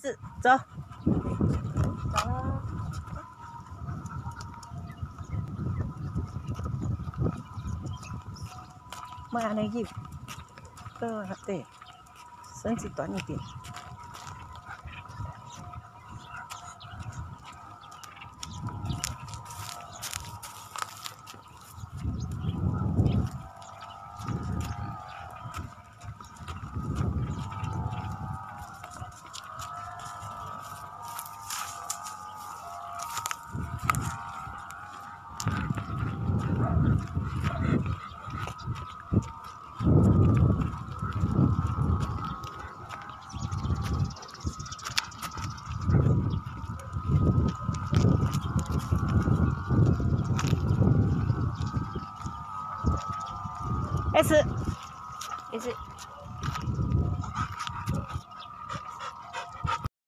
是，走。走了。莫安尼入，呃，对，绳子短一点。开始开始